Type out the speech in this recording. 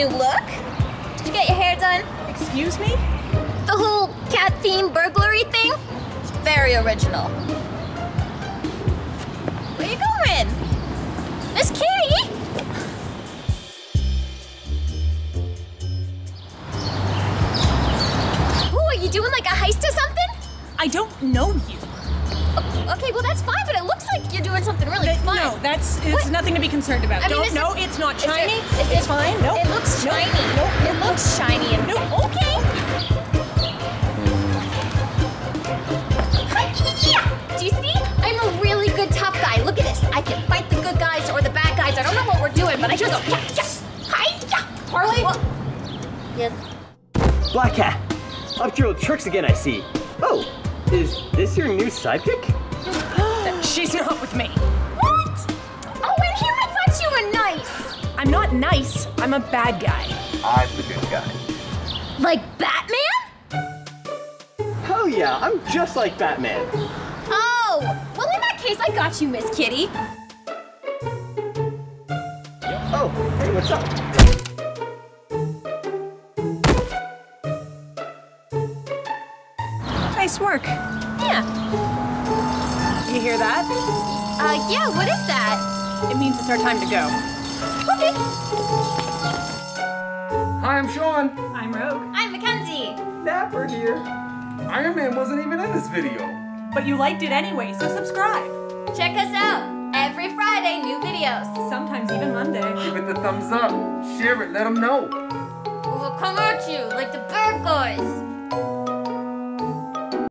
new look? Did you get your hair done? Excuse me? The whole cat theme burglary thing? It's very original. Where you going? Miss Kitty? Ooh, are you doing like a heist or something? I don't know you. Doing something really fun. No, that's it's What? nothing to be concerned about. I mean, don't no, it- it's not is it- shiny. is it's it- fine. No. It looks Nope. shiny. Nope. It looks shiny and Nope. okay. Hi-ya! Do you see? I'm a really good tough guy. Look at this. I can fight the good guys or the bad guys. I don't know what we're doing, but I just go, yeah, yes, hi-ya! Harley? Yes. Black Cat, up to your old tricks again, I see. Oh, is this your new sidekick? She's not with me. What? Oh, and here I thought you were nice. I'm not nice. I'm a bad guy. I'm the good guy. Like Batman? Hell yeah, I'm just like Batman. Oh, well in that case, I got you, Miss Kitty. Oh, hey, what's up? Nice work. Yeah. You hear that? Uh, yeah. What is that? It means it's our time to go. Okay. Hi, I'm Sean. I'm Rogue. I'm Makenzie. Napper here. Iron Man wasn't even in this video. But you liked it anyway, so subscribe. Check us out every Friday. New videos. Sometimes even Monday. Give it the thumbs up. Share it. Let them know. We'll come at you like the bad guys.